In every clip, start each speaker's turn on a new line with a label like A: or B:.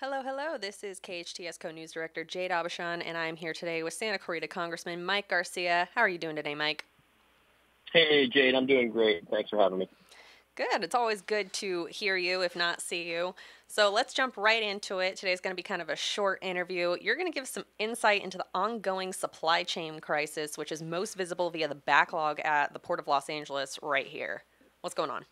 A: Hello, hello. This is KHTS Co News Director Jade Abishan, and I'm here today with Santa Clarita Congressman Mike Garcia. How are you doing today, Mike?
B: Hey, Jade. I'm doing great. Thanks for having me.
A: Good. It's always good to hear you, if not see you. So let's jump right into it. Today's going to be kind of a short interview. You're going to give some insight into the ongoing supply chain crisis, which is most visible via the backlog at the Port of Los Angeles right here. What's going on?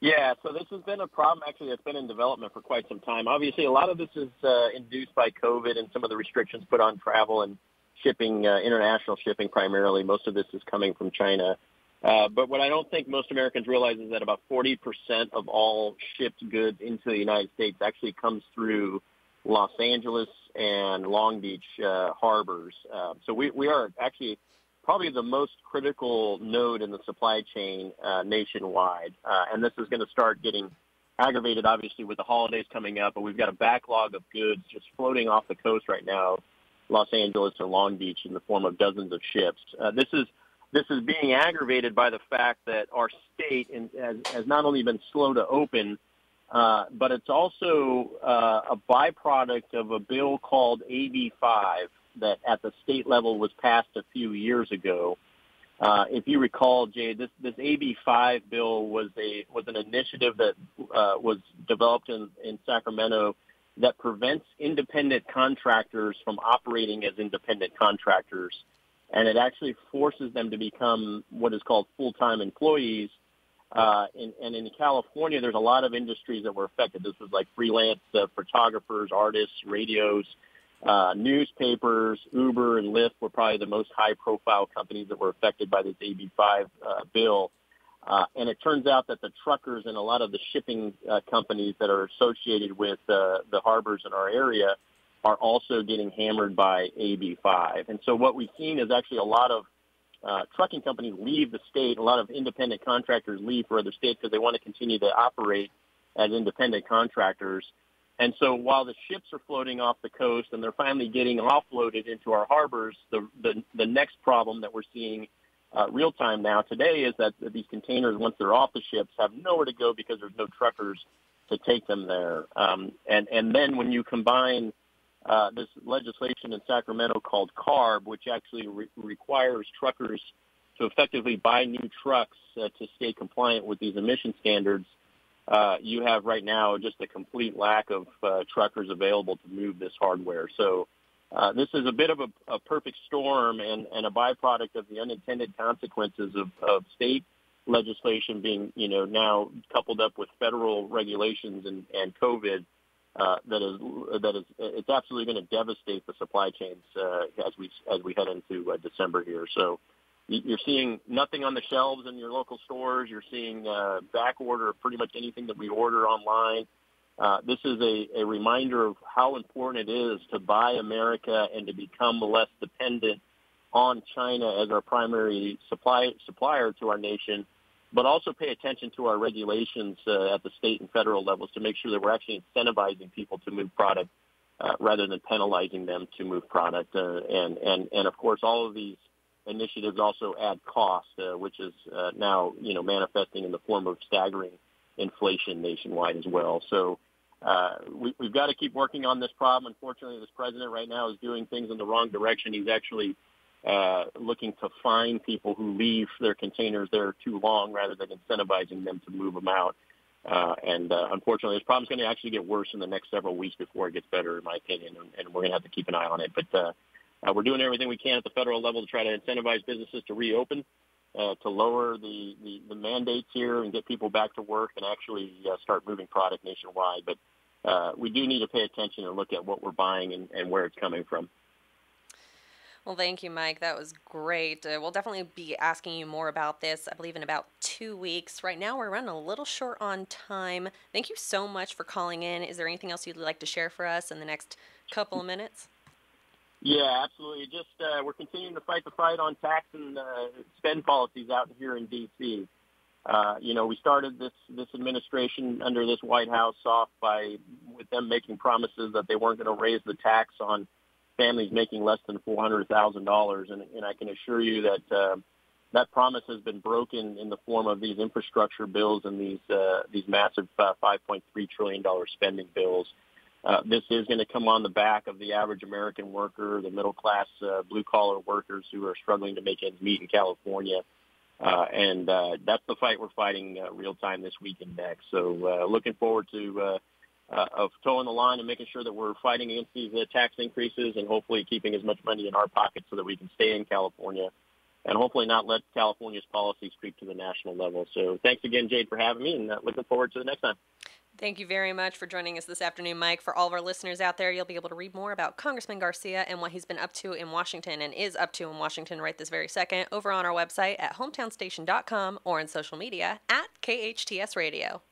B: Yeah, so this has been a problem actually that's been in development for quite some time. Obviously, a lot of this is uh, induced by COVID and some of the restrictions put on travel and shipping, uh, international shipping primarily. Most of this is coming from China. Uh, but what I don't think most Americans realize is that about 40% of all shipped goods into the United States actually comes through Los Angeles and Long Beach uh, harbors. Uh, so we, we are actually probably the most critical node in the supply chain uh, nationwide. Uh, and this is going to start getting aggravated, obviously, with the holidays coming up. But we've got a backlog of goods just floating off the coast right now, Los Angeles and Long Beach, in the form of dozens of ships. Uh, this is this is being aggravated by the fact that our state has, has not only been slow to open, uh, but it's also uh, a byproduct of a bill called AB 5 that at the state level was passed a few years ago. Uh, if you recall, Jay, this, this AB 5 bill was a was an initiative that uh, was developed in, in Sacramento that prevents independent contractors from operating as independent contractors and it actually forces them to become what is called full-time employees. Uh, and, and in California, there's a lot of industries that were affected. This was like freelance uh, photographers, artists, radios, uh, newspapers, Uber and Lyft were probably the most high-profile companies that were affected by this AB5 uh, bill. Uh, and it turns out that the truckers and a lot of the shipping uh, companies that are associated with uh, the harbors in our area are also getting hammered by AB5. And so what we've seen is actually a lot of uh, trucking companies leave the state. A lot of independent contractors leave for other states because they want to continue to operate as independent contractors. And so while the ships are floating off the coast and they're finally getting offloaded into our harbors, the, the, the next problem that we're seeing uh, real time now today is that these containers, once they're off the ships, have nowhere to go because there's no truckers to take them there. Um, and, and then when you combine uh, this legislation in Sacramento called CARB, which actually re- requires truckers to effectively buy new trucks uh, to stay compliant with these emission standards. Uh, you have right now just a complete lack of uh, truckers available to move this hardware. So uh, this is a bit of a, a perfect storm and, and a byproduct of the unintended consequences of, of state legislation being, you know, now coupled up with federal regulations and, and COVID uh, that is that is it's absolutely going to devastate the supply chains uh, as we as we head into uh, December here. So you're seeing nothing on the shelves in your local stores. You're seeing uh, back order of pretty much anything that we order online. Uh, this is a, a reminder of how important it is to buy America and to become less dependent on China as our primary supply supplier to our nation but also pay attention to our regulations uh, at the state and federal levels to make sure that we're actually incentivizing people to move product uh, rather than penalizing them to move product. Uh, and, and, and of course, all of these initiatives also add cost, uh, which is uh, now, you know, manifesting in the form of staggering inflation nationwide as well. So uh, we, we've got to keep working on this problem. Unfortunately, this president right now is doing things in the wrong direction. He's actually uh, looking to fine people who leave their containers there too long rather than incentivizing them to move them out. Uh, and uh, unfortunately, this problem's going to actually get worse in the next several weeks before it gets better, in my opinion, and, and we're going to have to keep an eye on it. But uh, uh, we're doing everything we can at the federal level to try to incentivize businesses to reopen, uh, to lower the, the, the mandates here and get people back to work and actually uh, start moving product nationwide. But uh, we do need to pay attention and look at what we're buying and, and where it's coming from.
A: Well, thank you, Mike. That was great. Uh, we'll definitely be asking you more about this, I believe, in about two weeks. Right now, we're running a little short on time. Thank you so much for calling in. Is there anything else you'd like to share for us in the next couple of minutes?
B: Yeah, absolutely. Just uh, we're continuing to fight the fight on tax and uh, spend policies out here in D.C. Uh, you know, we started this this administration under this White House off by with them making promises that they weren't going to raise the tax on families making less than four hundred thousand dollars, and and I can assure you that uh, that promise has been broken in the form of these infrastructure bills and these uh, these massive uh, five point three trillion dollar spending bills. Uh, this is going to come on the back of the average American worker, the middle class uh, blue collar workers who are struggling to make ends meet in California. Uh, and uh, that's the fight we're fighting uh, real time this week and next. So uh, looking forward to uh, uh, of towing the line and making sure that we're fighting against these uh, tax increases and hopefully keeping as much money in our pockets so that we can stay in California and hopefully not let California's policies creep to the national level. So thanks again, Jade, for having me, and uh, looking forward to the next time.
A: Thank you very much for joining us this afternoon, Mike. For all of our listeners out there, you'll be able to read more about Congressman Garcia and what he's been up to in Washington and is up to in Washington right this very second over on our website at hometownstation.com or on social media at KHTS Radio.